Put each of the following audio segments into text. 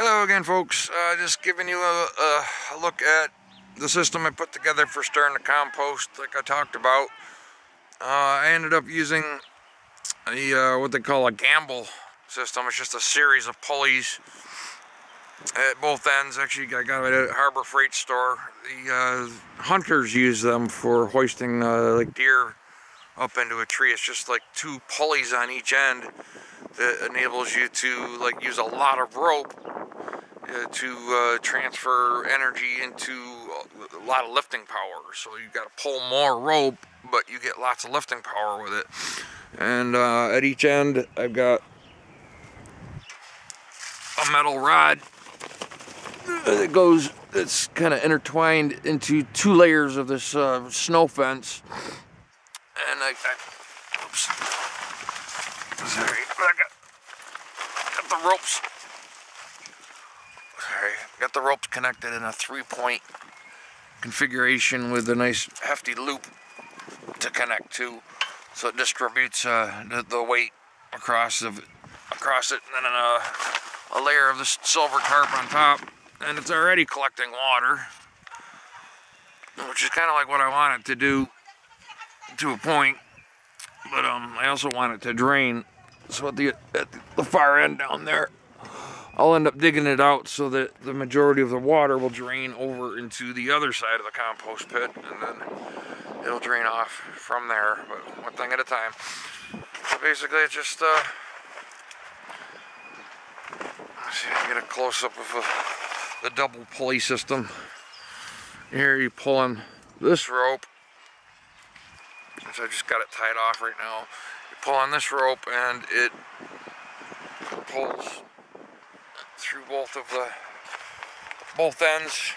Hello again folks, uh, just giving you a, a, look at the system I put together for stirring the compost like I talked about. Uh, I ended up using a, uh, what they call a gamble system. It's just a series of pulleys at both ends. Actually, I got it at Harbor Freight Store. The uh, hunters use them for hoisting uh, like deer up into a tree. It's just like two pulleys on each end that enables you to like use a lot of rope uh, to uh, transfer energy into a lot of lifting power. So you got to pull more rope, but you get lots of lifting power with it. And uh, at each end, I've got a metal rod that goes, it's kind of intertwined into two layers of this uh, snow fence. And I, I oops, sorry, I got, got the ropes got the ropes connected in a three-point configuration with a nice hefty loop to connect to, so it distributes uh, the, the, weight across of across it, and then a, a layer of this silver tarp on top, and it's already collecting water, which is kind of like what I want it to do to a point, but um, I also want it to drain. So at the at the far end down there, I'll end up digging it out so that the majority of the water will drain over into the other side of the compost pit and then it'll drain off from there, but one thing at a time. So basically it's just, uh, let's see, get a close-up of a, the double pulley system. Here you pull on this rope, since I just got it tied off right now. You pull on this rope and it pulls through both of the both ends.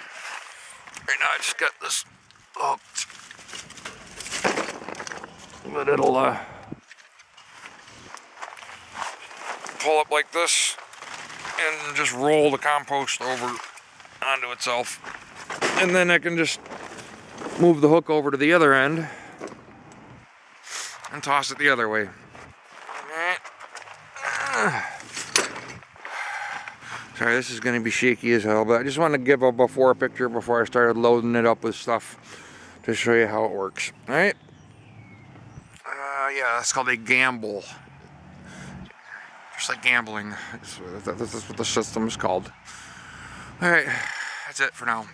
Right now I just got this hooked. But it'll uh, pull up like this and just roll the compost over onto itself. And then I can just move the hook over to the other end and toss it the other way. Sorry, this is going to be shaky as hell, but I just want to give a before picture before I started loading it up with stuff to show you how it works. Alright? Uh, yeah, that's called a gamble. Just like gambling. That's what the system is called. Alright, that's it for now.